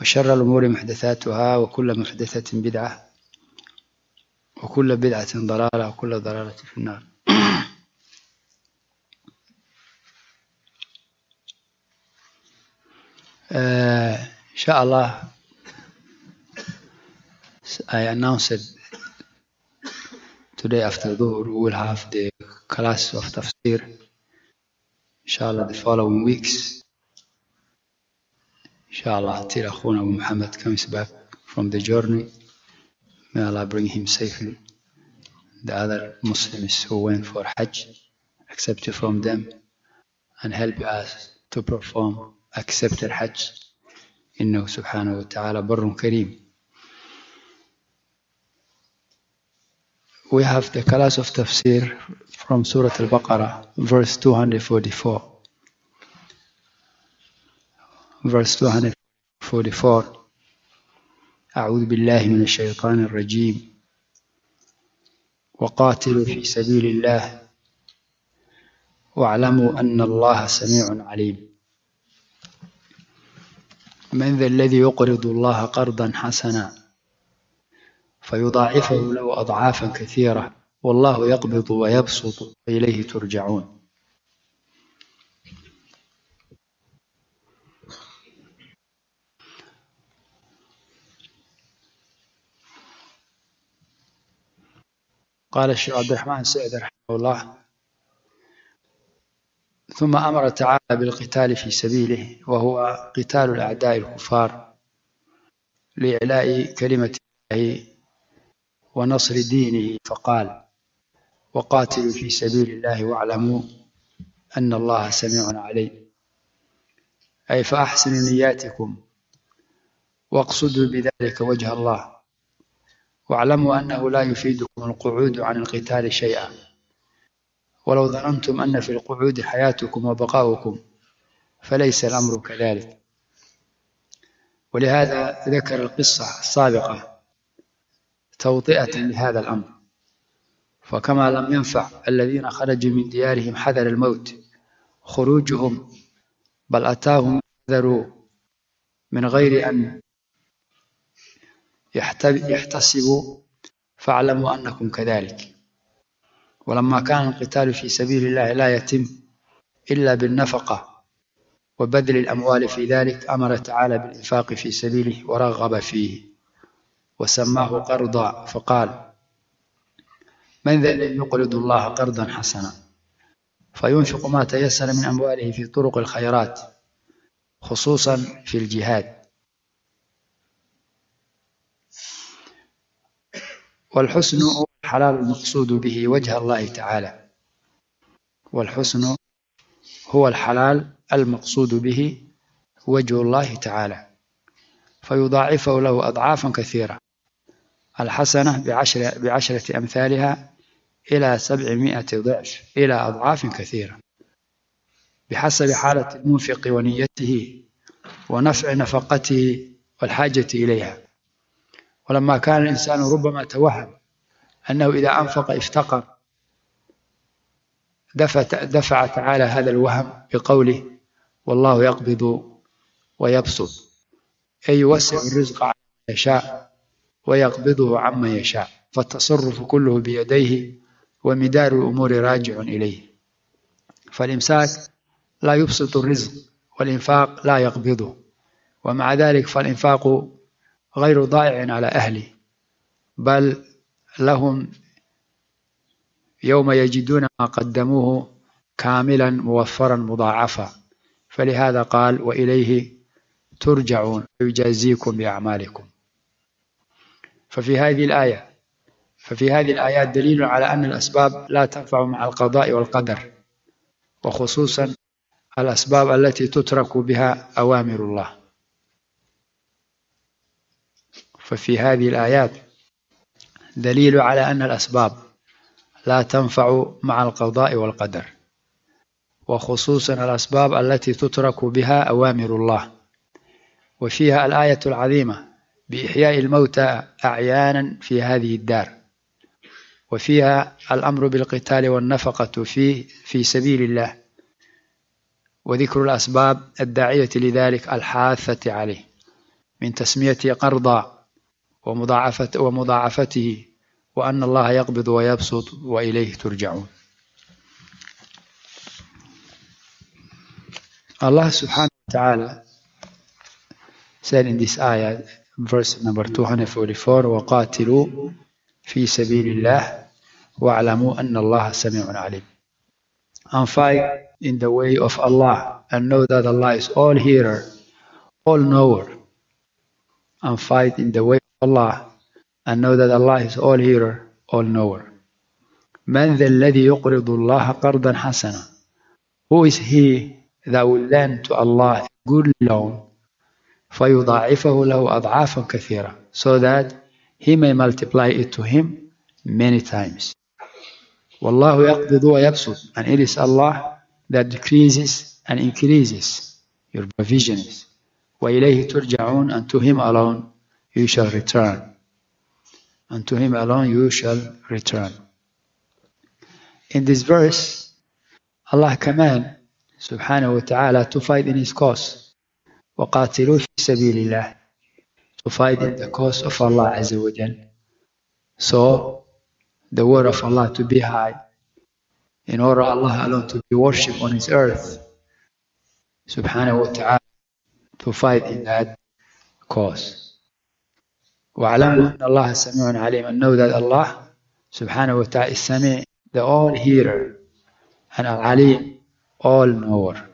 وشر الأمور محدثاتها وكل محدثة بدعة وكل بدعة ضلالة وكل ضلالة في النار Uh, inshallah, I announced today after Dhuhr we will have the class of tafsir. Inshallah, the following weeks. Inshallah, till Akhuna Abu Muhammad comes back from the journey. May Allah bring him safely. The other Muslims who went for Hajj, accept from them and help us to perform accepted Hajj. إنه سبحانه وتعالى بر كريم. We have the class of tafsir from Surah Al-Baqarah, verse 244. Verse 244 أعوذ بالله من الشيطان الرجيم وقاتلوا في سبيل الله واعلموا أن الله سميع عليم من ذا الذي يقرض الله قرضا حسنا فيضاعفه له أضعافا كثيرة والله يقبض ويبسط إليه ترجعون قال الشيخ عبد الرحمن السعد رحمه الله ثم أمر تعالى بالقتال في سبيله وهو قتال الأعداء الكفار لإعلاء كلمة الله ونصر دينه فقال وقاتلوا في سبيل الله واعلموا أن الله سميع عليم أي فأحسنوا نياتكم واقصدوا بذلك وجه الله واعلموا أنه لا يفيدكم القعود عن القتال شيئا ولو ظننتم أن في القعود حياتكم وبقاؤكم فليس الأمر كذلك ولهذا ذكر القصة السابقة توطئة لهذا الأمر فكما لم ينفع الذين خرجوا من ديارهم حذر الموت خروجهم بل أتاهم حذروا من غير أن يحتسبوا فاعلموا أنكم كذلك. ولما كان القتال في سبيل الله لا يتم إلا بالنفقة وبذل الأموال في ذلك أمر تعالى بالإنفاق في سبيله ورغب فيه. وسماه قرضا فقال من ذا الذي يقرض الله قرضا حسنا؟ فينفق ما تيسر من أمواله في طرق الخيرات خصوصا في الجهاد. والحسن هو الحلال المقصود به وجه الله تعالى. والحسن هو الحلال المقصود به وجه الله تعالى. فيضاعفه له أضعافا كثيرة. الحسنة بعشر بعشرة أمثالها إلى سبعمائة ضعف إلى أضعاف كثيرة. بحسب حالة المنفق ونيته ونفع نفقته والحاجة إليها. ولما كان الإنسان ربما توهم أنه إذا أنفق افتقر دفع, دفع تعالى هذا الوهم بقوله والله يقبض ويبسط أي يوسع الرزق من يشاء ويقبضه عما يشاء فالتصرف كله بيديه ومدار الأمور راجع إليه. فالإمساك لا يبسط الرزق والإنفاق لا يقبضه ومع ذلك فالإنفاق غير ضائع على أهله بل لهم يوم يجدون ما قدموه كاملا موفرا مضاعفا. فلهذا قال وإليه ترجعون ويجازيكم بأعمالكم. ففي هذه الآية ففي هذه الآيات دليل على أن الأسباب لا تنفع مع القضاء والقدر وخصوصا الأسباب التي تترك بها أوامر الله. ففي هذه الآيات دليل على أن الأسباب لا تنفع مع القضاء والقدر وخصوصا الأسباب التي تترك بها أوامر الله. وفيها الآية العظيمة بإحياء الموتى أعيانا في هذه الدار. وفيها الأمر بالقتال والنفقة في في سبيل الله. وذكر الأسباب الداعية لذلك الحاثة عليه من تسميته قرضا ومضاعفة ومضاعفته وأن الله يقبض ويبسط وإليه ترجعون subhanahu wa ta'ala said in this ayah, verse number 244, وَقَاتِلُوا فِي سَبِيلِ اللَّهِ وَاعْلَمُوا أَنَّ اللَّهَ سَمِيعٌ عَلِيمٌ And fight in the way of Allah and know that Allah is all hearer, all knower. And fight in the way Allah and know that Allah is all hearer, all knower. من ذا الذي يقرض الله قرضا حسنا Who is he that will lend to Allah a good loan فيضاعفه له أضعافا كثيرة so that he may multiply it to him many times والله يقبض ويبسط and it is Allah that decreases and increases your provisions وإليه ترجعون and to him alone you shall return and to him alone you shall return in this verse Allah command subhanahu wa ta'ala to fight in his cause وقاتلوا في سبيل الله to fight in the cause of Allah Azza wa Jal. So the word of Allah to be high in order Allah alone to be worshipped on his earth subhanahu wa ta'ala to fight in that cause واعلموا أن الله سميع عليم and know that Allah subhanahu wa ta'ala is sami the all hearer and al-alim all knower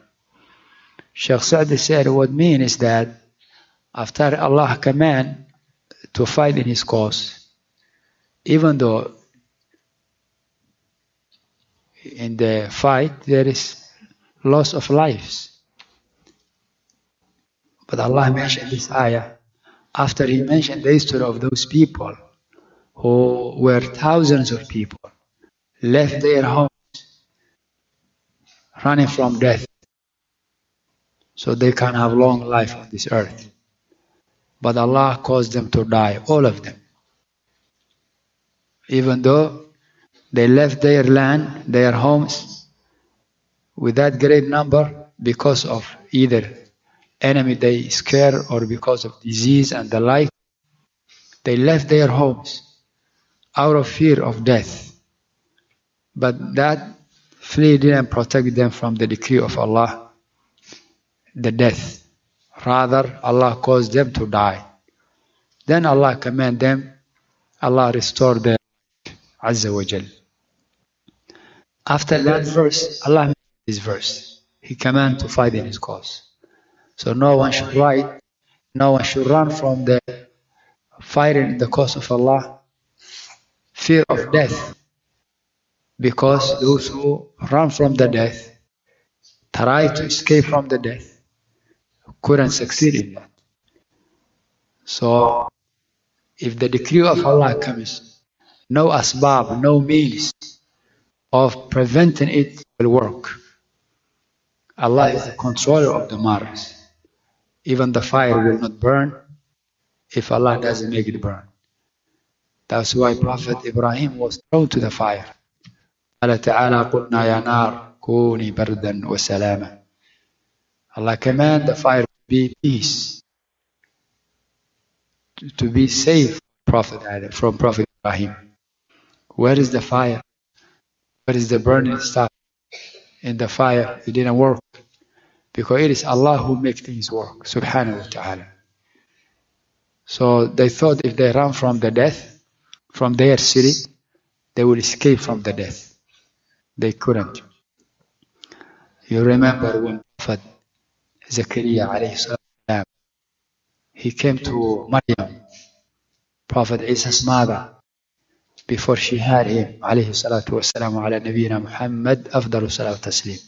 Sheikh Sa'di said what mean is that after Allah command to fight in his cause even though in the fight there is loss of lives but Allah mentioned this ayah after he mentioned the history of those people who were thousands of people left their homes running from death. So they can have long life on this earth. But Allah caused them to die all of them. Even though they left their land their homes with that great number because of either enemy they scare or because of disease and the like they left their homes out of fear of death. But that flee didn't protect them from the decree of Allah the death. Rather Allah caused them to die. Then Allah command them Allah restored them Azza wa Jal. After that verse Allah made this verse. He command to fight in his cause so no one should write, no one should run from the fighting in the cause of Allah, fear of death. Because those who run from the death, try to escape from the death, couldn't succeed in that. So, if the decree of Allah comes, no asbab, no means of preventing it will work. Allah is the controller of the matters. Even the fire will not burn if Allah doesn't make it burn. That's why Prophet Ibrahim was thrown to the fire. قال تعالى قلنا يا نار كوني بردا وسلاما. Allah command the fire to be peace, to be safe Prophet from Prophet Ibrahim. Where is the fire? Where is the burning stuff? In the fire, it didn't work. Because it is Allah who makes things work, subhanahu wa ta'ala. So they thought if they run from the death, from their city, they will escape from the death. They couldn't. You remember when Prophet Zakaria alayhi salam, he came to Maryam, Prophet Isa's mother, before she had him, alayhi salatu wasalam, ala Muhammad, afdalu salatu taslim.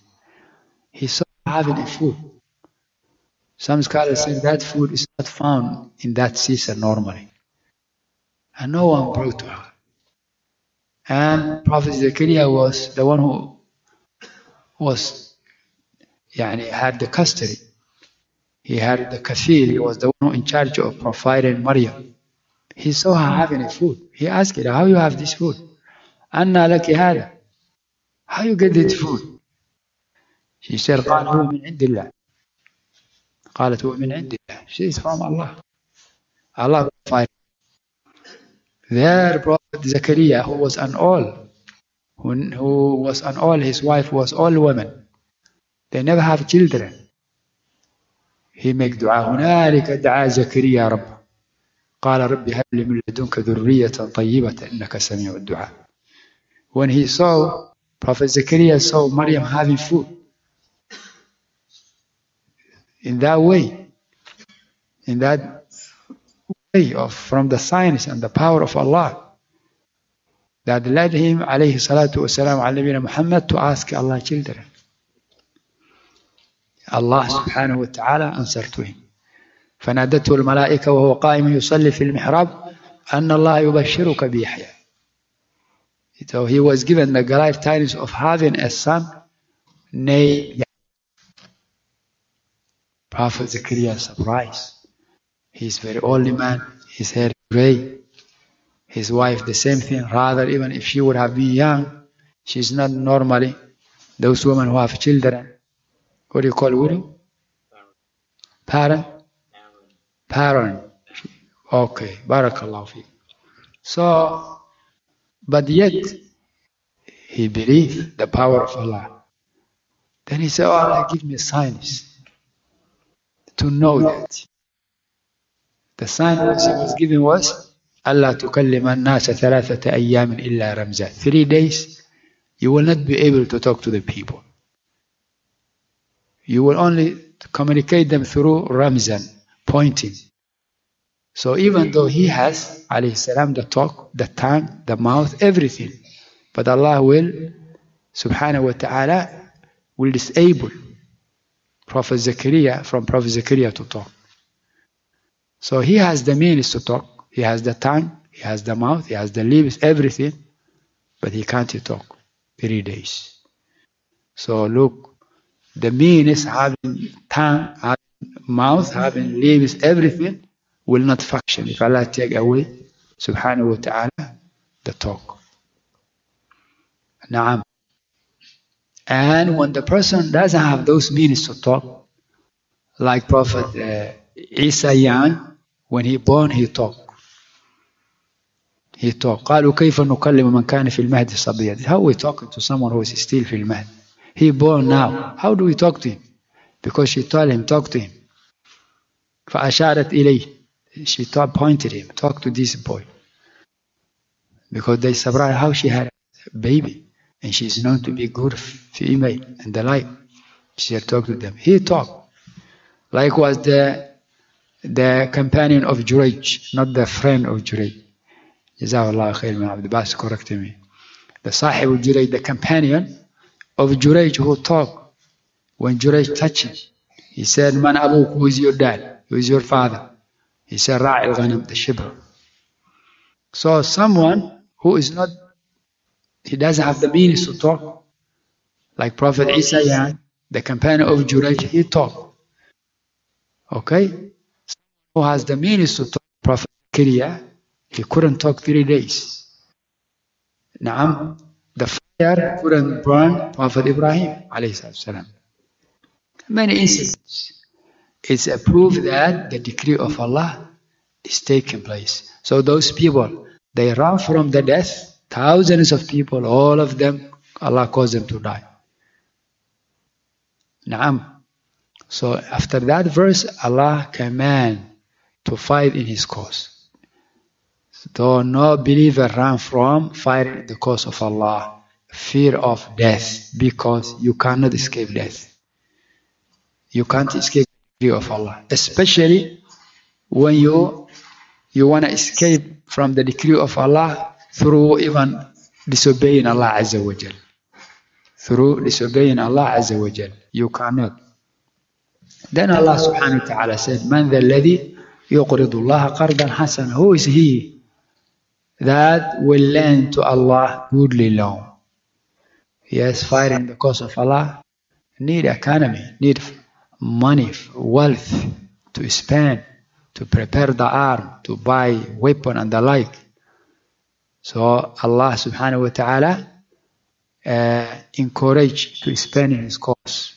He saw having a food. Some scholars say that food is not found in that season normally. And no one brought to her. And Prophet Zechariah was the one who was, yani, had the custody. He had the kathir, he was the one in charge of providing Maryam. He saw her having a food. He asked her, how you have this food? Anna laki hada. How you get this food? Said, قال هو من عند الله. قالت هو من عند الله. She is from Allah. Allah provided. There, Prophet Zakaria, who was an old, who, who was an old, his wife was all women. They never have children. He make dua. هنالك دعا زكريا رب. قال رب هب لي من لدنك ذرية طيبة إنك سميع الدعاء. When he saw, Prophet Zakaria saw Maryam having food. In that way, in that way of from the science and the power of Allah that led him alayhi salatu wasalam ala Muhammad to ask Allah children. Allah subhanahu wa ta'ala answered to him. فنادته الملائكة وهو قائم يصلي في المحراب أن الله يبشرك بيحيى. So he was given the glad tidings of having a son named Prophet Zakaria surprised. He's very old man, his hair gray. His wife the same thing, rather even if she would have been young, she's not normally those women who have children. What do you call widow? Parent? Parent. Okay, barakallahu fi. So, but yet, he believed the power of Allah. Then he said, Oh Allah, give me signs to know that. The sign that was given was Allah tukallim nasa thalathata ayyamin illa ramza. Three days, you will not be able to talk to the people. You will only communicate them through ramzan, pointing. So even though he has, alayhi salam, the talk, the tongue, the mouth, everything, but Allah will, subhanahu wa ta'ala, will disable Prophet Zakaria from Prophet Zakaria to talk. So he has the means to talk. He has the tongue, he has the mouth, he has the lips, everything, but he can't talk. Three days. So look, the means having tongue, having mouth, having lips, everything will not function if Allah take away, subhanahu wa ta'ala, the talk. Naam. And when the person doesn't have those means to talk, like Prophet uh, Isa young, when he born, he talk. He talk. قالوا كيف نكلم من كان في المهد صبيا. How we talking to someone who is still في المهد? He born now. How do we talk to him? Because she told him, talk to him. فأشارت إليه. She told, pointed him, talk to this boy. Because they surprised how she had a baby. And she's known to be good female and the like. She said, talk to them. He talked. Likewise, the the companion of Juraj, not the friend of Juraj. Jazakallah khair min Abd Bas corrected me. The Sahib of Juraj, the companion of Juraj who talked. When Juraj touched him, he said, Man Abuk, who is your dad? Who is your father? He said, Ra'i al-Ghanam, the shepherd. So someone who is not, he doesn't have the means to talk, like Prophet Isa, the companion of Juraj, he talked. Okay? who has the means to talk Prophet Zakaria, he couldn't talk three days. Naam, the fire couldn't burn Prophet Ibrahim salam. Many incidents. It's a proof that the decree of Allah is taking place. So those people, they run from the death, thousands of people, all of them, Allah caused them to die. Naam. So after that verse, Allah command to fight in his cause. Though no believer run from fighting the cause of Allah, fear of death, because you cannot escape death. You can't escape the decree of Allah, especially when you you want to escape from the decree of Allah through even disobeying Allah Azza wa Jal. Through disobeying Allah Azza wa Jal. You cannot. Then Allah subhanahu wa ta'ala said, Man the الذي يقرض الله قرضا حسنا Who is he that will lend to Allah goodly loan. Yes, fighting the cause of Allah need economy, need money, wealth to spend, to prepare the arm, to buy weapon and the like. So Allah subhanahu wa ta'ala uh, encourage to spend in his cause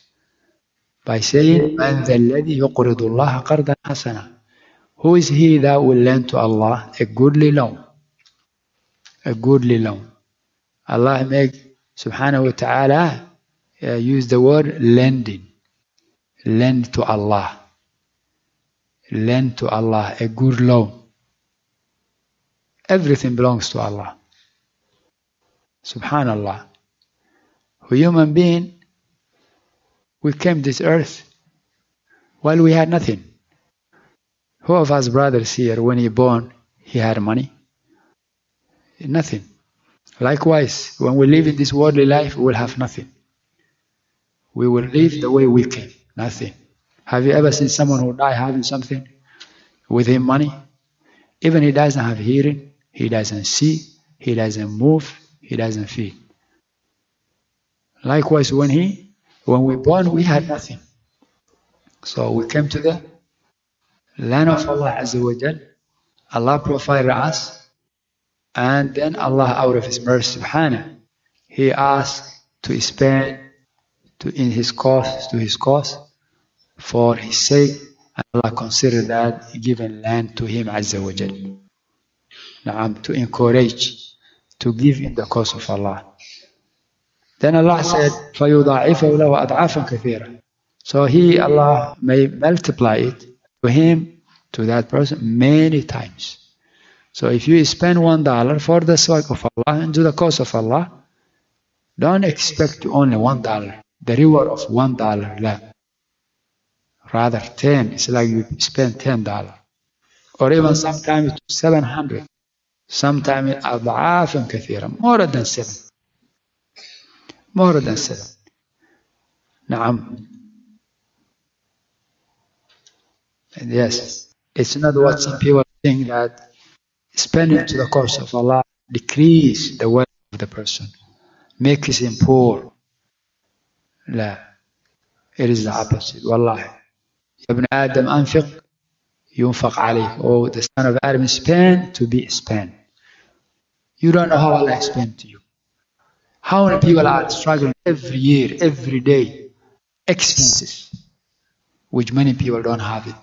by saying, Man الذي يقرض الله قرضا حسنا. Who is he that will lend to Allah a goodly loan? A goodly loan. Allah make subhanahu wa ta'ala uh, use the word lending. Lend to Allah. Lend to Allah a good loan. Everything belongs to Allah. Subhanallah. We human being, we came this earth while we had nothing. Who of us brothers here, when he born, he had money? Nothing. Likewise, when we live in this worldly life, we will have nothing. We will live the way we came, nothing. Have you ever seen someone who died having something? With him money? Even he doesn't have hearing, he doesn't see, he doesn't move, he doesn't feel. Likewise, when he, when we born, we had nothing. So we came to the land of Allah Azza wa Jal. Allah provided us, and then Allah, out of His mercy, He asked to spend to in His cause, to His cause, for His sake, and Allah considered that given land to Him Azza wa Jal. Naam, to encourage, to give in the cause of Allah. Then Allah said, فَيُضَاعِفَهُ لَهُ أَضْعَافًا كَثِيرًا So He, Allah, may multiply it to him, to that person, many times. So if you spend one dollar for the sake of Allah and to the cause of Allah, don't expect only one dollar, the reward of one dollar. La. Rather, ten. It's like you spend ten dollar, or even sometimes seven hundred. Sometimes أضعافا كثيرة, more than seven. More than seven. نعم. And yes, it's not what some people think that spending to the cause of Allah decrease the wealth of the person, makes him poor. لا, it is the opposite. والله. يا ابن آدم أنفق yunfaq alayh. Oh, the son of Adam is spent to be spent. You don't know how Allah explained to you. How many people are struggling every year, every day? Expenses, which many people don't have it.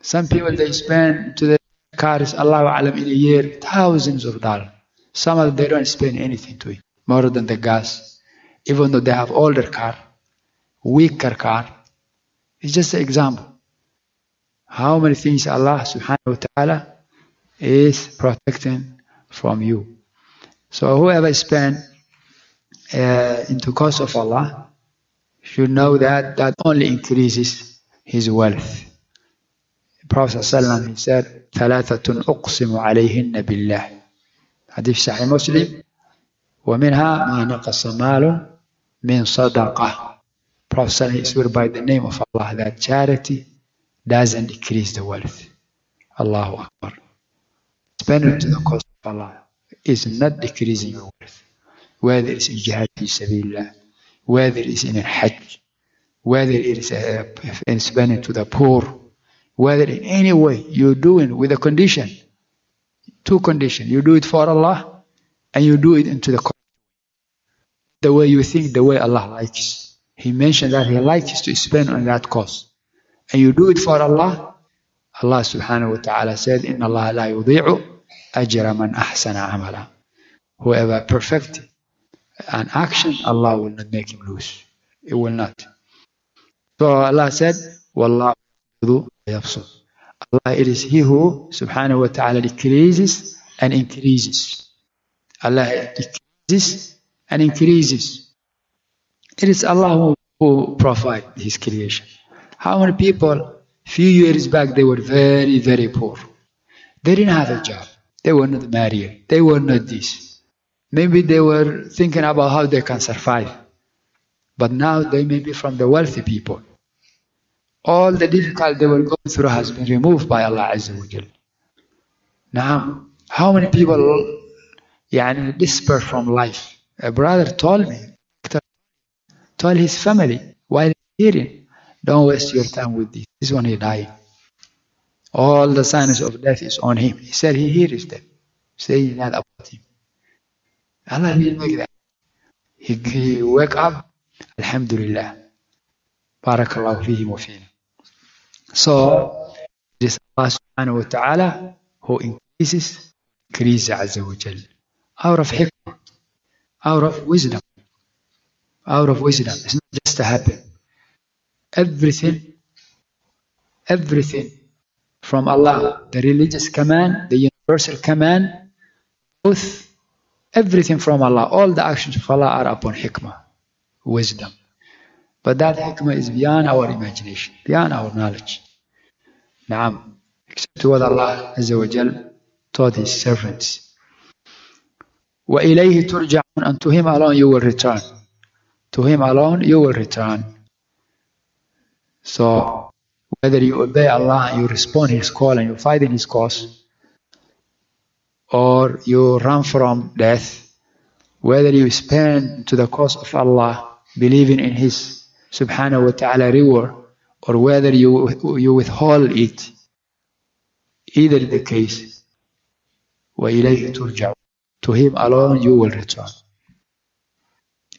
Some people they spend to their cars, Allah alam, in a year thousands of dollars. Some of them they don't spend anything to it, more than the gas, even though they have older car, weaker car. It's just an example How many things Allah subhanahu wa ta'ala is protecting from you. So whoever spend uh, into cause of Allah should know that that only increases his wealth. Prophet ﷺ, he said, ثلاثة أقسم عليهن بالله. حديث صحيح مسلم ومنها ما نقص مال من صدقة. Prophet ﷺ, he swear by the name of Allah that charity doesn't decrease the wealth. Allahu Akbar. Spending to the cause of Allah is not decreasing your wealth. Whether it's in jihad fi sabilillah, whether it's in hajj, whether it is uh, in spending to the poor, whether in any way you do it with a condition, two conditions. You do it for Allah and you do it into the cause. the way you think, the way Allah likes. He mentioned that He likes to spend on that cause and you do it for Allah, Allah subhanahu wa ta'ala said, In Allah la yudhi'u ajra man ahsana amala. Whoever perfects an action, Allah will not make him lose. It will not. So Allah said, Wallahu yabsut. Allah, it is He who, subhanahu wa ta'ala, decreases and increases. Allah decreases and increases. It is Allah who, who provides His creation. How many people, few years back, they were very, very poor. They didn't have a job. They were not married. They were not this. Maybe they were thinking about how they can survive. But now they may be from the wealthy people. All the difficulty they were going through has been removed by Allah Azza wa Jal. Now, how many people yani, despair from life? A brother told me, told his family while hearing, don't waste your time with this. This one he died. All the signs of death is on him. He said he hears them. Say that about him. Allah didn't make that. He, he wake up, Alhamdulillah. Barakallahu fihim wa. So, it is Allah subhanahu wa ta'ala who increases, increases Azza wa Jal. Out of hikmah, out of wisdom, out of wisdom. It's not just to happen Everything, everything from Allah, the religious command, the universal command, both, everything from Allah, all the actions of Allah are upon hikmah, wisdom. But that hikmah is beyond our imagination, beyond our knowledge. Naam, except what Allah Azza wa Jal taught His servants. وإليه ترجعون and to Him alone you will return. To Him alone you will return. So whether you obey Allah and you respond His call and you fight in His cause, or you run from death, whether you spend to the cause of Allah, believing in His subhanahu wa ta'ala reward, or whether you, you withhold it, either the case, وإليه ترجع. To Him alone you will return.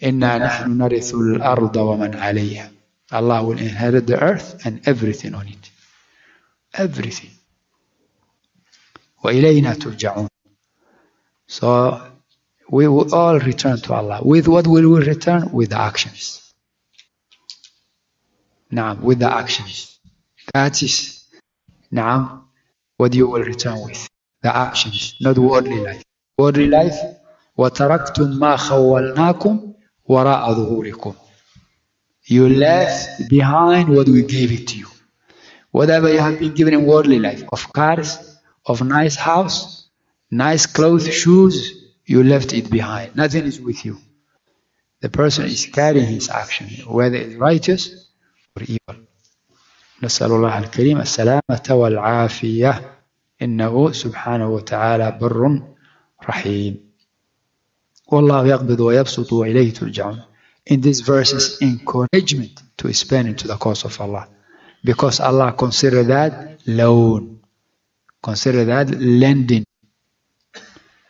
إنا نحن نرث الأرض ومن عليها. Allah will inherit the earth and everything on it. Everything. وإلينا ترجعون. So we will all return to Allah. With what will we return? With the actions. نعم, with the actions. That is, نعم, what you will return with. The actions, not worldly life. Worldly life, وتركتم ما خولناكم وراء ظهوركم. You left behind what we gave it to you. Whatever you have been given in worldly life, of cars, of nice house, nice clothes, shoes, you left it behind. Nothing is with you. The person is carrying his action, whether it's righteous or evil. نسأل الله الكريم السلامة والعافية إنه سبحانه وتعالى بر رحيم والله يقبض ويبسط وإليه ترجعون in this verse is encouragement to spend into the cause of Allah. Because Allah consider that loan. Consider that lending.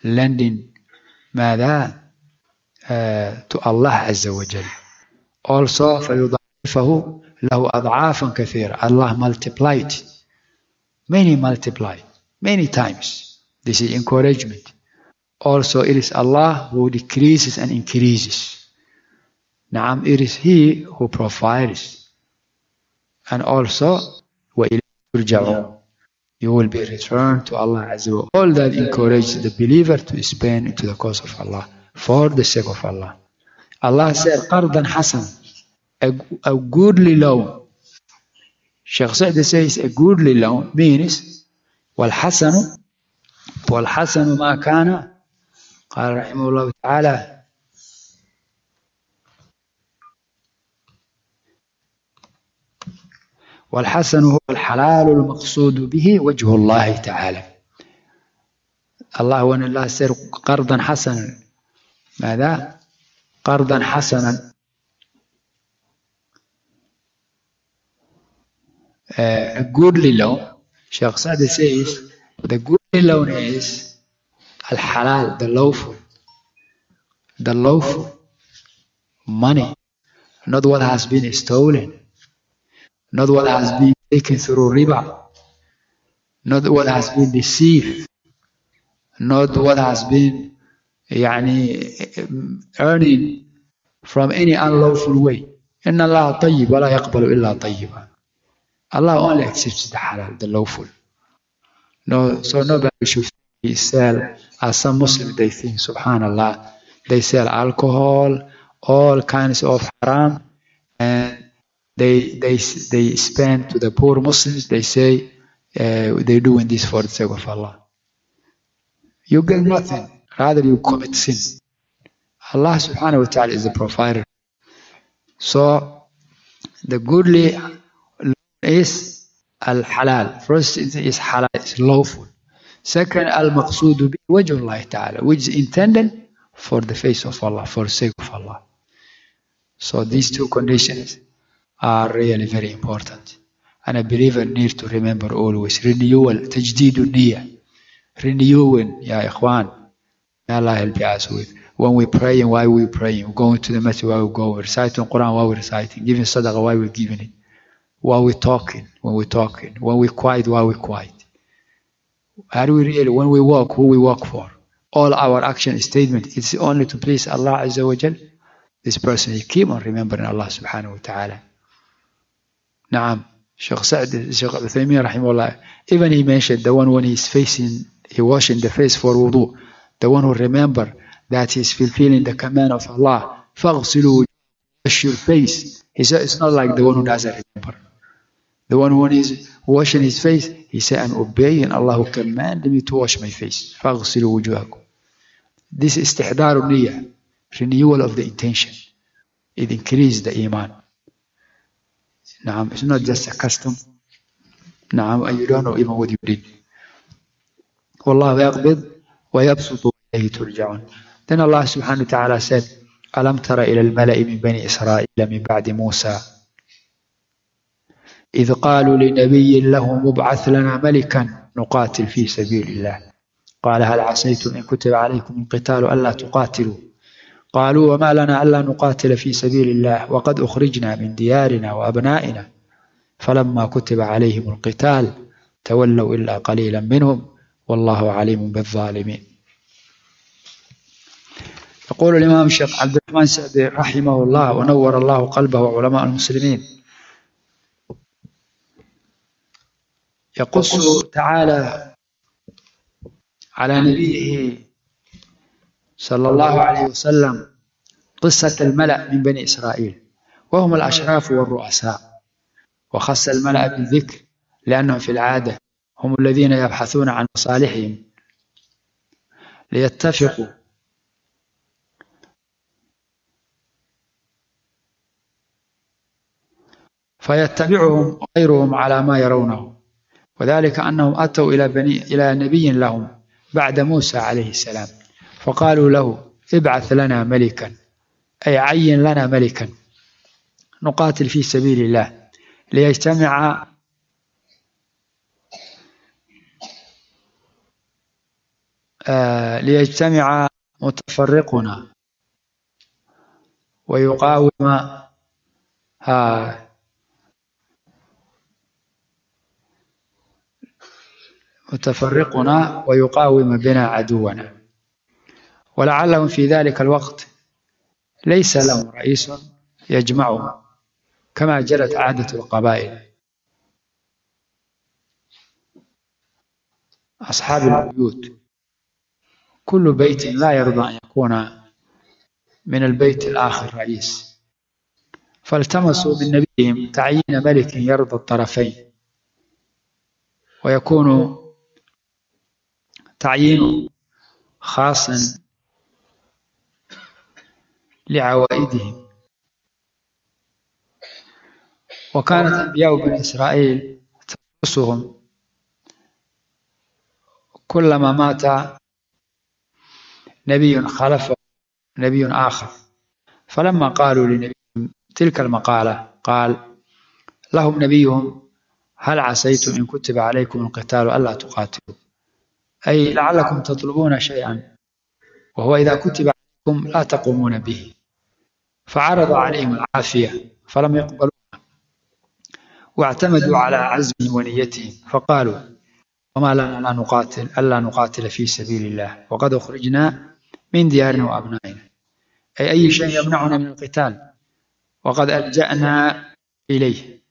Lending ماذا uh, to Allah عز وجل. Also فيضاعفه له أضعافا كثيرة. Allah multiplied. Many multiply. Many times. This is encouragement. Also it is Allah who decreases and increases. Naam, it is He who provides. And also, وَإِلَيْهِ تُرْجَعُونَ You will be returned to Allah Azza wa All that encourages the believer to spend into the cause of Allah, for the sake of Allah. Allah said, قَرْضًا حَسَنًا a, a goodly loan. Sheikh Sa'd says a goodly loan means والحسن والحسن ما كان قال رحمه الله تعالى والحسن هو الحلال المقصود به وجه الله تعالى الله وان الله سير قرضا حسنا ماذا قرضا حسنا a goodly loan Sheikh Sadi says the goodly loan is al-halal the lawful the lawful money not what has been stolen not what has been taken through riba, not what has been deceived, not what has been يعني earning from any unlawful way. إن الله طيب ولا يقبل إلا طيبا. Allah only accepts the halal, the lawful. No, so nobody should sell, as some Muslims they think, subhanallah, they sell alcohol, all kinds of haram, and they they they spend to the poor Muslims. They say uh, they're doing this for the sake of Allah. You get nothing. Rather, you commit sin. Allah Subhanahu wa Taala is the provider. So, the goodly is al halal. First, it is halal. It's lawful. Second, al-maqsudu bi wajh Allah ta'ala, which is intended for the face of Allah, for the sake of Allah. So these two conditions are really very important. And a believer needs to remember always renewal, tajdid niyyah, renewing, ya ikhwan. May Allah help us with. When we pray and why we pray, going to the masjid, why we go, reciting Quran, why we reciting, giving sadaqah, why we giving it, why we talking, when we talking, when we quiet, why we quiet. Are we really, when we walk, who we walk for? All our action statement, it's only to please Allah Azza wa Jal. This person, he keep on remembering Allah subhanahu wa ta'ala. Naam. Sheikh Sa'd, Sheikh Uthaymeen rahimahullah, even he mentioned the one when he's facing, he washing the face for wudu, the one who remember that he's fulfilling the command of Allah, فَاغْسِلُوا wash your face. He said it's not like the one who doesn't remember. The one who is washing his face, he said, I'm obeying Allah who commanded me to wash my face. فَاغْسِلُوا وُجُوهَكُمْ This is istihdaru niyyah, renewal of the intention. It increases the iman. نعم, it's not just a custom. نعم, and you don't know even what you did. والله يقبض ويبسط إليه ترجعون. Then Allah wa ta'ala said, ألم تر إلى الملأ من بني إسرائيل من بعد موسى إذ قالوا لنبي له مبعث لنا ملكا نقاتل في سبيل الله قال هل عسيتم إن كتب عليكم القتال ألا تقاتلوا قالوا وما لنا ألا نقاتل في سبيل الله وقد أخرجنا من ديارنا وأبنائنا. فلما كتب عليهم القتال تولوا إلا قليلا منهم والله عليم بالظالمين. يقول الإمام الشيخ عبد الرحمن سعدي رحمه الله ونور الله قلبه وعلماء المسلمين. يقص تعالى على نبيه صلى الله عليه وسلم قصة الملأ من بني إسرائيل. وهم الأشراف والرؤساء. وخص الملأ بالذكر لأنهم في العادة هم الذين يبحثون عن مصالحهم. ليتفقوا. فيتبعهم غيرهم على ما يرونه. وذلك أنهم أتوا إلى, بني إلى نبي لهم بعد موسى عليه السلام. فقالوا له ابعث لنا ملكا. أي عين لنا ملكا. نقاتل في سبيل الله. ليجتمع آه ليجتمع متفرقنا. ويقاوم ها متفرقنا ويقاوم بنا عدونا. ولعلهم في ذلك الوقت ليس لهم رئيس يجمعهم كما جرت عادة القبائل. أصحاب البيوت كل بيت لا يرضى أن يكون من البيت الآخر رئيس. فالتمسوا من نبيهم تعيين ملك يرضى الطرفين. ويكون تعيين خاصا لعوائدهم وكانت أنبياء بني إسرائيل ترسهم كلما مات نبي خلفه نبي آخر. فلما قالوا لنبيهم تلك المقالة قال لهم نبيهم هل عسيتم إن كتب عليكم القتال ألا تقاتلوا؟ أي لعلكم تطلبون شيئا وهو إذا كتب عليكم لا تقومون به. فعرض عليهم العافية فلم يقبلوها. واعتمدوا على عزمهم ونيتهم فقالوا وما لنا لا نقاتل ألا نقاتل في سبيل الله وقد أخرجنا من ديارنا وأبنائنا. أي أي شيء يمنعنا من القتال؟ وقد ألجأنا إليه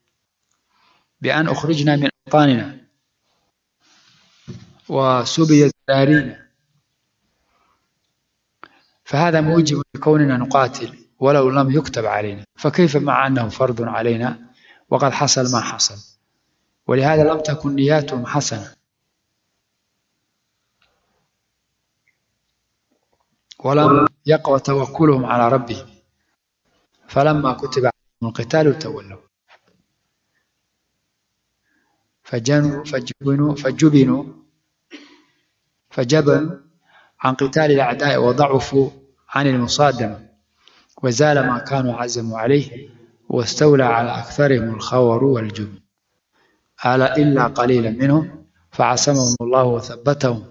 بأن أخرجنا من أوطاننا. وسبيت ذرارينا فهذا موجب لكوننا نقاتل. ولو لم يكتب علينا. فكيف مع أنه فرض علينا وقد حصل ما حصل؟ ولهذا لم تكن نياتهم حسنة. ولم يقوى توكلهم على ربهم. فلما كتب عليهم القتال تولوا. فجنوا فجبنوا فجبنوا فجبنوا عن قتال الأعداء وضعفوا عن المصادمة. وزال ما كانوا عزموا عليه واستولى على أكثرهم الخور والجبن. على إلا قليلا منهم فعصمهم الله وثبتهم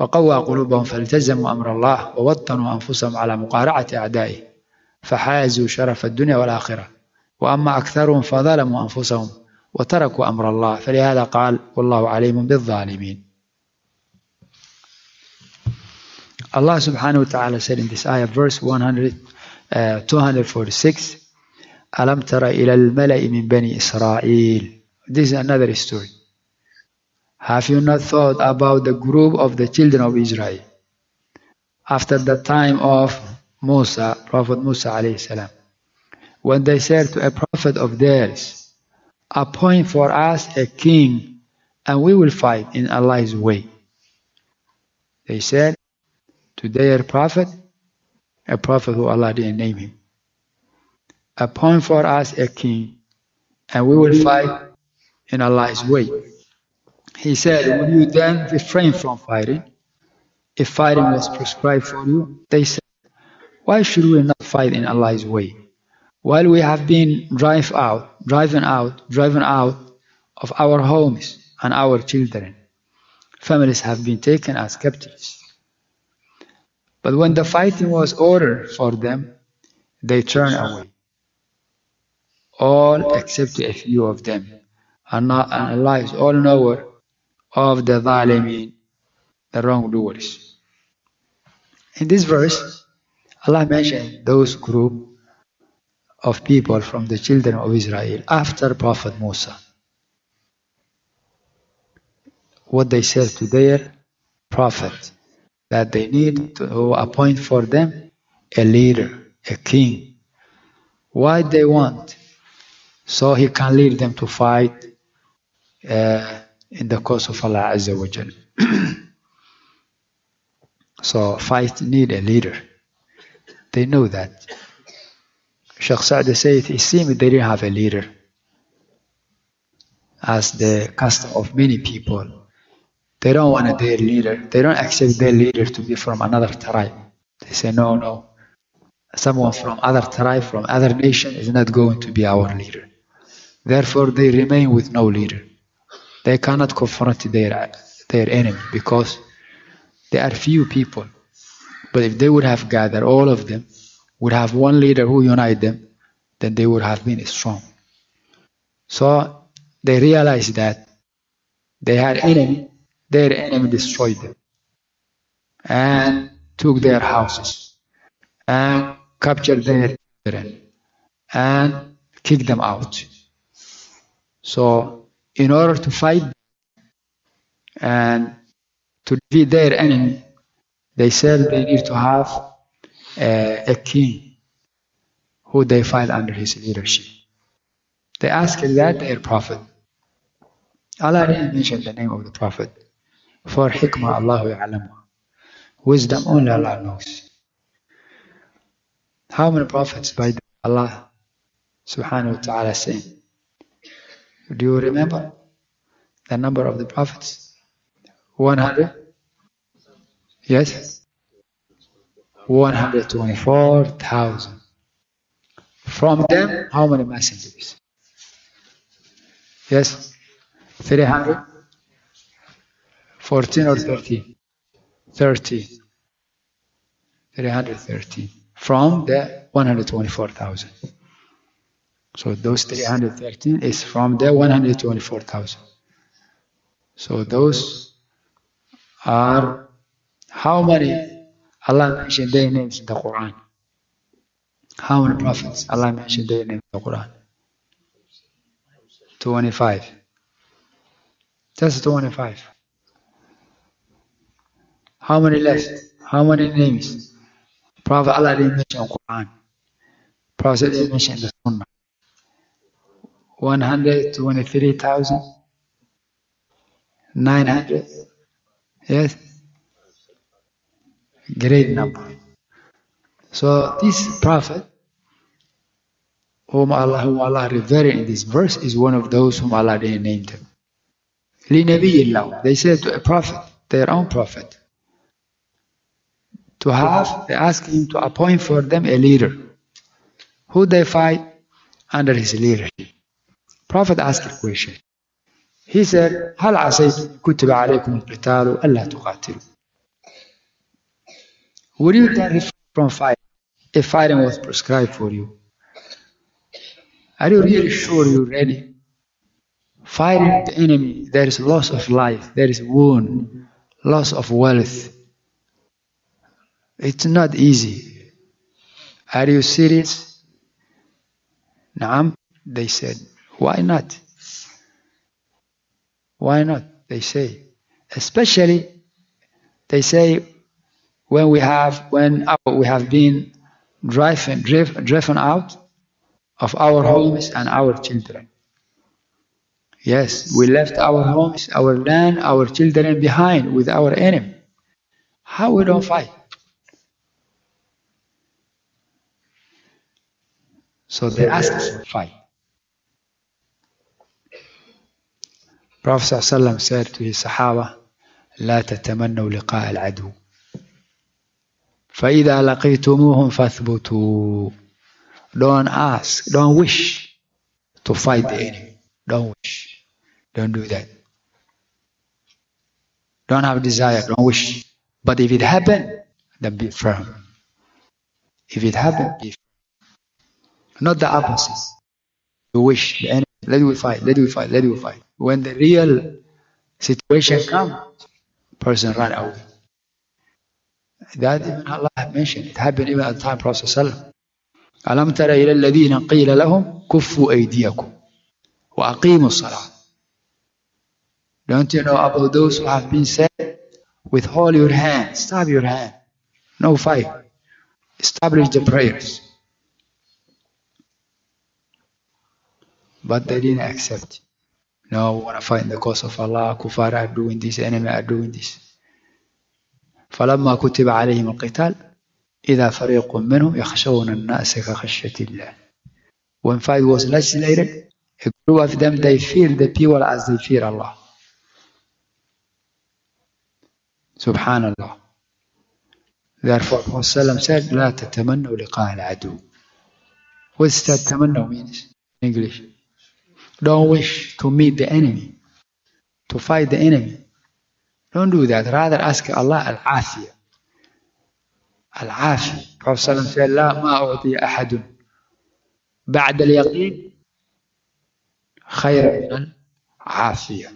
وقوى قلوبهم فالتزموا أمر الله ووطنوا أنفسهم على مقارعة أعدائه فحازوا شرف الدنيا والآخرة. وأما أكثرهم فظلموا أنفسهم وتركوا أمر الله فلهذا قال والله عليم بالظالمين. subhanahu wa ta'ala said in this ayah, verse 100, Uh, 246 alam tara ila al-mala'i min bani israel this is another story. Have you not thought about the group of the children of israel? After the time of musa prophet musa alayhi salam when they said to a prophet of theirs appoint for us a king and we will fight in allah's way. They said to their prophet a prophet who Allah didn't name him, appoint for us a king and we will fight in Allah's way. He said, Will you then refrain from fighting? If fighting was prescribed for you, they said, Why should we not fight in Allah's way? While we have been drive out, driven out, driven out of our homes and our children, families have been taken as captives. But when the fighting was ordered for them, they turned away. All except a few of them. And Allah is all knower of the zalimin, the wrongdoers. In this verse, Allah mentioned those group of people from the children of Israel after Prophet Musa. What they said to their prophet, that they need to appoint for them a leader, a king. Why they want? So he can lead them to fight uh, in the cause of Allah Azza wa Jal. so fight need a leader. They know that. Sheikh Sa'd said it seemed they didn't have a leader. As the custom of many people. They don't want their leader. They don't accept their leader to be from another tribe. They say, no, no. Someone from other tribe, from other nation is not going to be our leader. Therefore, they remain with no leader. They cannot confront their, their enemy because there are few people. But if they would have gathered all of them, would have one leader who unite them, then they would have been strong. So they realized that they had enemy, their enemy destroyed them and took their houses and captured their children and kicked them out. So in order to fight and to defeat their enemy, they said they need to have a, a king who they fight under his leadership. They asked that their prophet. Allah didn't mention the name of the prophet. For hikmah, Allahu ya'lamu. Wisdom only Allah knows. How many prophets by Allah subhanahu wa ta'ala? Do you remember the number of the prophets? 100? Yes? 124,000. From them, how many messengers? Yes? 300? 14 or 13? 13. 313. From the 124,000. So those 313 is from the 124,000. So those are how many Allah mentioned their names in the Quran. How many prophets Allah mentioned their names in the Quran? 25. Just 25. How many left? How many names? Prophet Allah didn't mention Quran. Prophet didn't mention the Sunnah. 123,900. Yes? Great number. So this Prophet, whom Allah, whom Allah revered in this verse, is one of those whom Allah didn't name them. They said to a prophet, their own prophet to have, they asked him to appoint for them a leader. Who they fight under his leadership. Prophet asked a question. He said, هل عسيتم كتب عليكم القتال ألا تقاتلوا Would you then refrain from fighting if fighting was prescribed for you? Are you really sure you're ready? Fighting the enemy, there is loss of life, there is wound, loss of wealth. it's not easy. Are you serious? Naam, they said. Why not? Why not? They say. Especially, they say, when we have when we have been driven driven, driven out of our homes and our children. Yes, we left our homes, our land, our children behind with our enemy. How we don't fight? So they asked us to fight. Prophet ﷺ said to his Sahaba, لا تتمنوا لقاء العدو فإذا لقيتموهم فاثبتوا Don't ask, don't wish to fight the enemy. Don't wish. Don't do that. Don't have desire, don't wish. But if it happen, then be firm. If it happen, be firm. Not the opposite. You wish the enemy, let we fight, let we fight, let we fight. When the real situation comes, person run away. That even Allah mentioned. It happened even at the time Prophet Sallallahu ألم تر إلى الذين قيل لهم كفوا أيديكم وأقيموا الصلاة Don't you know about those who have been said withhold your hand, stop your hand, no fight, establish the prayers. But they didn't accept. No, we want to fight in the cause of Allah. Kufar are doing this, enemy are doing this. فلما كتب عليهم القتال إذا فريق منهم يخشون الناس كخشية الله. When fight was legislated, a group of them they fear the people as they fear Allah. Subhanallah. Therefore, Prophet said, لا تتمنوا لقاء العدو. What's that tamannaw means in English? Don't wish to meet the enemy, to fight the enemy. Don't do that. Rather ask Allah al-afiyah. العافية Prophet صلى الله عليه وسلم لا ما أعطي أحد بعد اليقين خير من العافية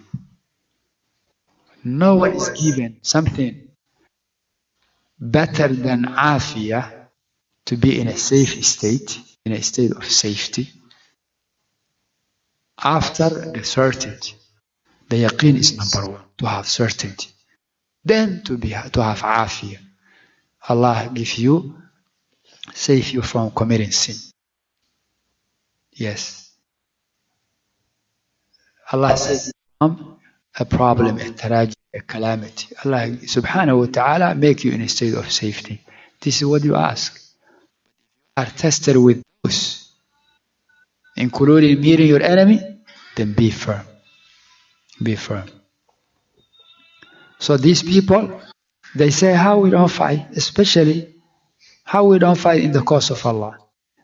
No one is given something better than عافية to be in a safe state, in a state of safety, after the certainty. The yaqeen is number one, to have certainty. Then to be to have afiyah. Allah give you, save you from committing sin. Yes. Allah says a problem, a tragedy, a calamity. Allah subhanahu wa ta'ala make you in a state of safety. This is what you ask. Are tested with those, including meeting your enemy, then be firm. Be firm. So these people, they say how we don't fight, especially how we don't fight in the cause of Allah.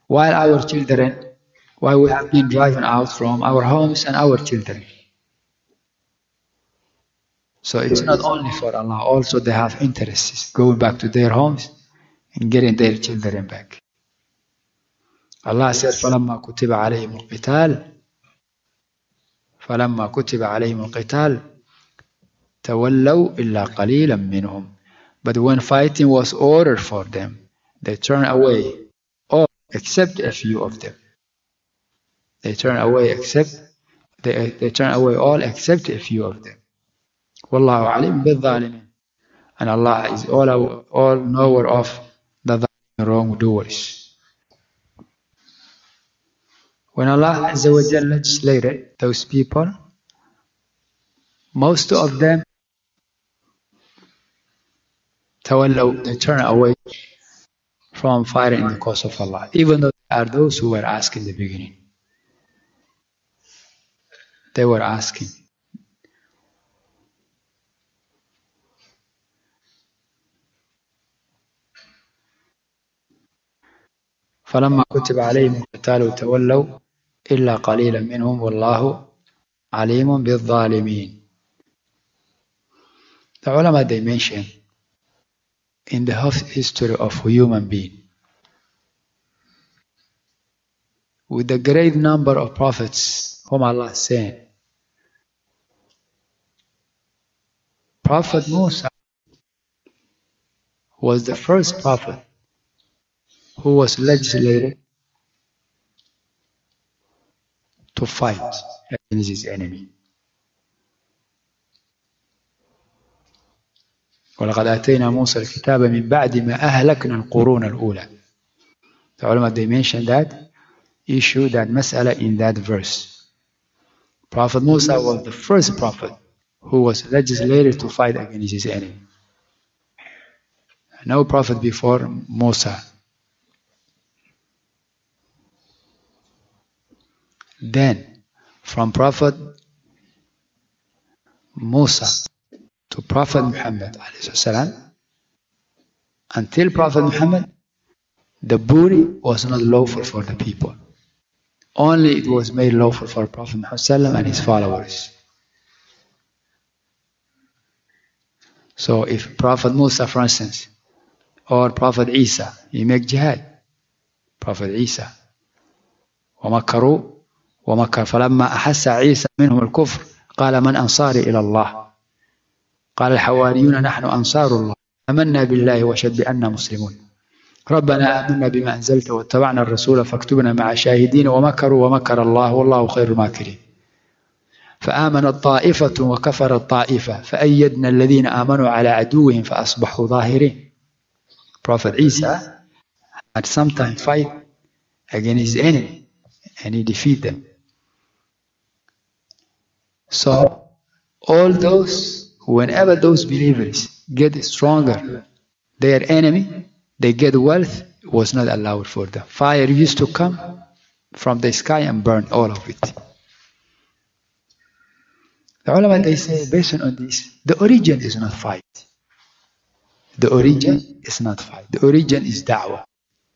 While our children, while we have been driven out from our homes and our children. So it's not only for Allah, also they have interests going back to their homes and getting their children back. Allah said, فَلَمَّا كُتِبَ عَلَيْهِمُ الْقِتَالِ فَلَمَّا كُتِبَ عَلَيْهِمُ الْقِتَالِ تَوَلَّوْا إِلَّا قَلِيلًا مِّنْهُمْ But when fighting was ordered for them, they turned away, all except a few of them. They turn away except they, they turn away all except a few of them. Wallahu alim bil And Allah is all all knower of the wrongdoers. When Allah Azza wa Jal legislated those people, most of them tawallaw, they turn away from fighting in the cause of Allah, even though they are those who were asking in the beginning. They were asking. فلما كتب عليهم القتال تولوا إلا قليلا منهم والله عليم بالظالمين The ulama they mention in the history of human being with the great number of prophets whom Allah sent Prophet Musa was the first prophet who was legislated to fight against his enemy. ولقد آتينا موسى الكتاب من بعد ما أهلكنا القرون الأولى. The ulama they mentioned that issue, that mas'ala in that verse. Prophet Musa was the first prophet who was legislated to fight against his enemy. No prophet before Musa. Then, from Prophet Musa to Prophet Muhammad والسلام, until Prophet Muhammad, the booty was not lawful for the people. Only it was made lawful for Prophet Muhammad and his followers. So if Prophet Musa, for instance, or Prophet Isa, he make jihad. Prophet Isa. ومكروا ومكر. فلما أحس عيسى منهم الكفر قال من أنصاري إلى الله؟ قال الحواريون نحن أنصار الله. آمنا بالله وشهد بأننا مسلمون. ربنا آمنا بما أنزلت واتبعنا الرسول فاكتبنا مع شاهدين ومكروا ومكر الله والله خير الماكرين. فآمنت طائفة وكفرت طائفة فأيدنا الذين آمنوا على عدوهم فأصبحوا ظاهرين. Prophet Isa had sometimes fight against his enemy and he defeat them. So all those, whenever those believers get stronger, their enemy, they get wealth, was not allowed for them. Fire used to come from the sky and burn all of it. The ulama they say based on this, the origin is not fight. The origin is not fight. The origin is da'wah,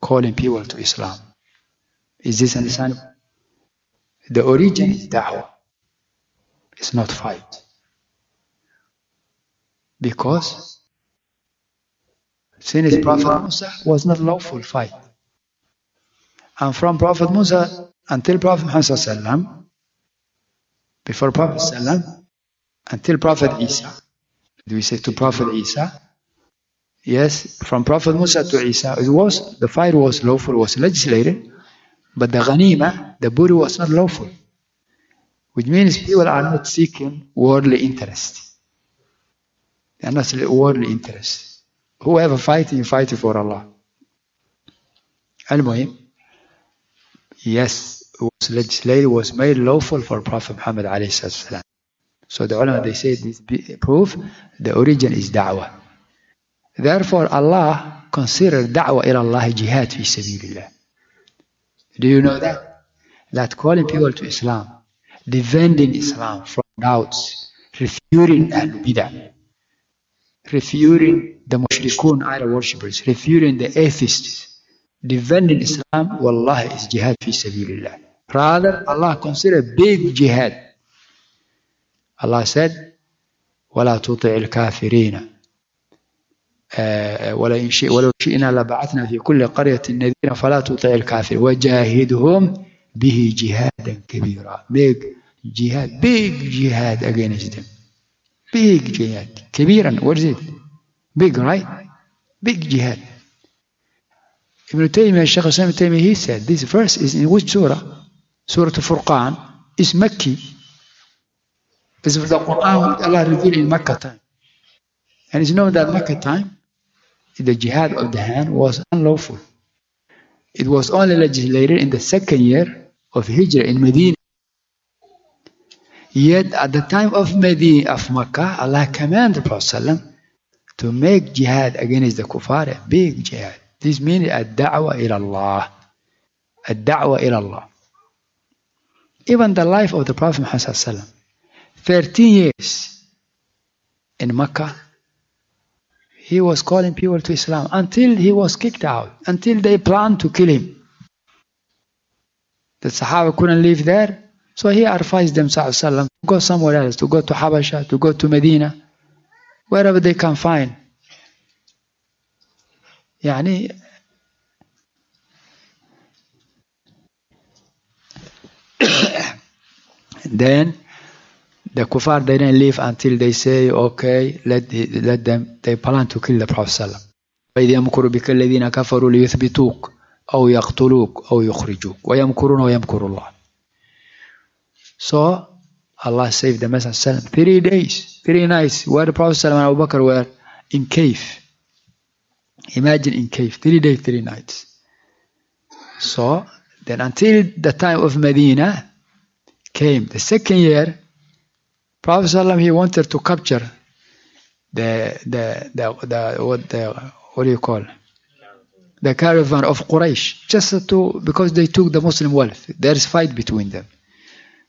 calling people to Islam. Is this understandable? The origin is da'wah. It's not fight. Because since Prophet Musa was not lawful fight. And from Prophet Musa until Prophet Muhammad before Prophet Sallam, until Prophet Isa, do we say to Prophet Isa? Yes, from Prophet Musa to Isa, it was the fight was lawful, was legislated, but the ghanima, the booty was not lawful, which means people are not seeking worldly interest. They are not worldly interest. Whoever fighting, you fight for Allah. Al-Muhim, yes, was legislated, was made lawful for Prophet Muhammad alayhi. So the ulama they say this proof the origin is da'wah. Therefore Allah considered da'wah ila Allah jihad fi sabilillah. Do you know that? That calling people to Islam, defending Islam from doubts, refuting al bidah, refuting the mushrikun idol worshippers, refuting the atheists, defending Islam, wallahi is jihad fi sabilillah. Rather, Allah considered big jihad. Allah said, ولا تطع الكافرين آه ولو شئنا لبعثنا في كل قرية نذيرا فلا تطع الكافر وجاهدهم به جهادا كبيرا big jihad big jihad against them big jihad كبيرا what is it big right big Taymiyyah Shaykh Islam Ibn Taymiyyah he said this verse is in which surah Surah Al-Furqan is Makki It's the Quran Allah revealed in Makkah time. And it's known that Makkah time, the jihad of the hand was unlawful. It was only legislated in the second year of Hijrah in Medina. Yet at the time of Medina of Makkah, Allah commanded the Prophet to make jihad against the kuffar, a big jihad. This means a da'wah ila Allah. A da'wah ila Allah. Even the life of the Prophet Muhammad 13 years in Makkah, he was calling people to Islam until he was kicked out, until they planned to kill him. The Sahaba couldn't live there, so he advised them وسلم, to go somewhere else, to go to Habasha, to go to Medina, wherever they can find. يعني then the kuffar they didn't leave until they say okay let let them they plan to kill the Prophet sallam. وإذ يمكر بك الذين كفروا ليثبتوك أو يقتلوك أو يخرجوك ويمكرون ويمكر الله. So Allah saved the Messenger three days, three nights where the Prophet and Abu Bakr were in cave. Imagine in cave, three days, three nights. So then until the time of Medina came, the second year, Prophet he wanted to capture the the the the what the what do you call the caravan of Quraysh just to because they took the Muslim wealth. There is fight between them.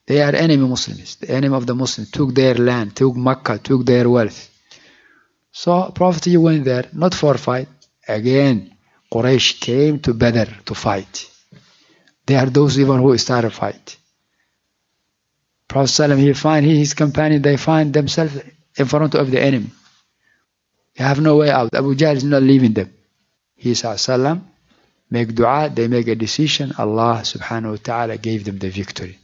They are enemy Muslims. The enemy of the Muslims took their land, took Makkah, took their wealth. So Prophet he went there not for fight. Again, Quraysh came to Badr to fight. They are those even who started fight. Prophet he find he, his companion, they find themselves in front of the enemy. They have no way out. Abu Jahl is not leaving them. He ﷺ, make dua, they make a decision. Allah subhanahu wa ta'ala gave them the victory.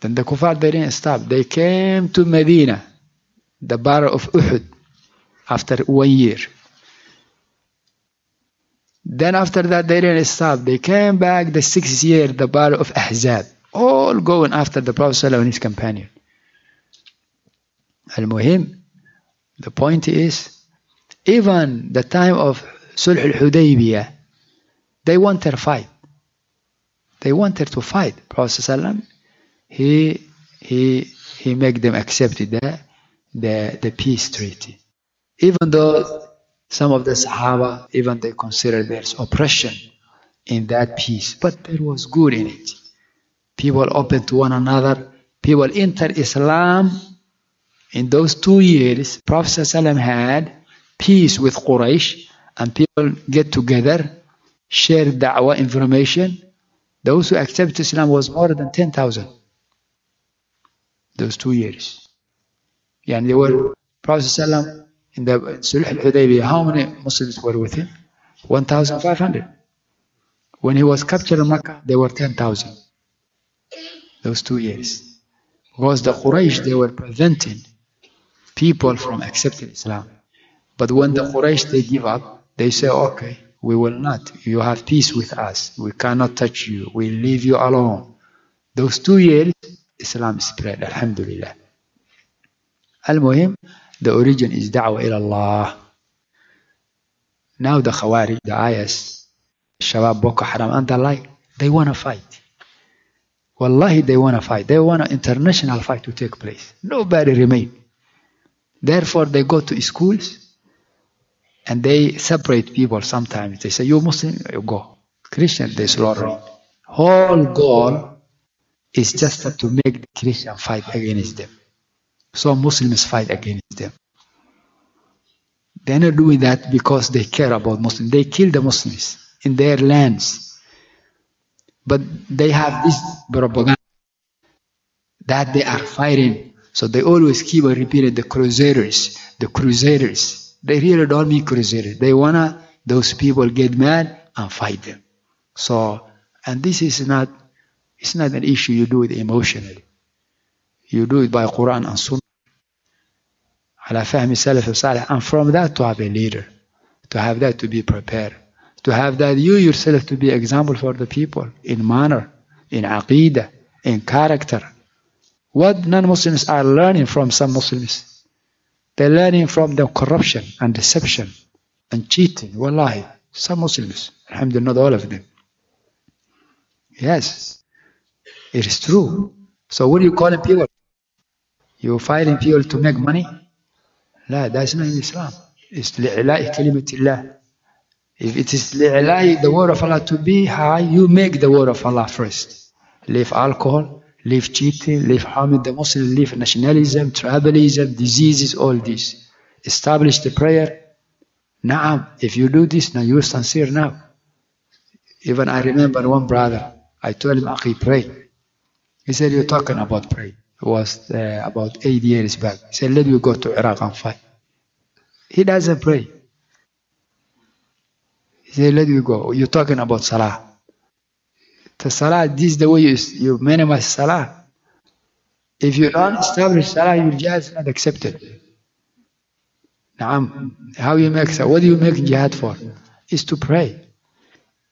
Then the kuffar, they didn't stop. They came to Medina, the battle of Uhud, after one year. Then after that, they didn't stop. They came back the sixth year, the battle of Ahzab. All going after the Prophet and his companion. Al-Muhim, the point is, even the time of Sulh al-Hudaybiyah, they wanted to fight. They wanted to fight. Prophet ﷺ, he, he, he made them accept the, the, the peace treaty. Even though some of the Sahaba, even they considered there's oppression in that peace, but there was good in it. People open to one another. People enter Islam. In those two years, Prophet ﷺ had peace with Quraysh, and people get together, share da'wah information. Those who accepted Islam was more than 10,000. Those two years. Yani they were, Prophet ﷺ in the Sulh al-Hudaybiyah, how many Muslims were with him? 1,500. When he was captured in Makkah, there were 10,000 those two years. Because the Quraysh, they were preventing people from accepting Islam. But when the Quraysh, they give up, they say, okay, we will not. You have peace with us. We cannot touch you. We leave you alone. Those two years, Islam spread, alhamdulillah. Al-Muhim, the origin is da'wah ila Allah. Now the Khawarij, the IS, Shabab, Boko Haram, and the like, they want to fight. Wallahi, they want to fight. They want an international fight to take place. Nobody remain. Therefore, they go to schools and they separate people sometimes. They say, you Muslim, you go. Christian, they slaughter. Whole goal is just to make the Christian fight against them. So Muslims fight against them. They're not doing that because they care about Muslims. They kill the Muslims in their lands. But they have this propaganda that they are fighting. So they always keep repeating the crusaders, the crusaders. They really don't mean crusaders. They wanna those people get mad and fight them. So and this is not it's not an issue you do it emotionally. You do it by Quran and Sunnah. على فهم السلف الصالح and from that to have a leader, to have that to be prepared to have that you yourself to be example for the people in manner, in aqidah, in character. What non-Muslims are learning from some Muslims? They're learning from the corruption and deception and cheating. Wallahi, some Muslims, alhamdulillah, not all of them. Yes, it is true. So what are you calling people? You fighting people to make money? لا, that's not in Islam. It's لإعلاء كلمة الله. If it is لإعلاء the word of Allah to be high, you make the word of Allah first. Leave alcohol, leave cheating, leave harming the Muslim, leave nationalism, tribalism, diseases, all this. Establish the prayer. Now, if you do this, now you're sincere now. Even I remember one brother, I told him, Akhi, pray. He said, You're talking about pray. It was uh, about eight years back. He said, Let me go to Iraq and fight. He doesn't pray. He said, Let me go. You're talking about Salah The Salah, this is the way you, you minimize Salah. If you don't establish Salah, your jihad is not accepted. Naam. How you make What do you make jihad for? Is to pray.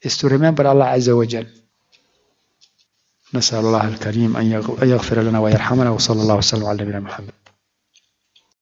Is to remember Allah Azza wa Jal. نسأل الله الكريم أن يغفر لنا ويرحمنا وصلى الله وسلم على نبينا محمد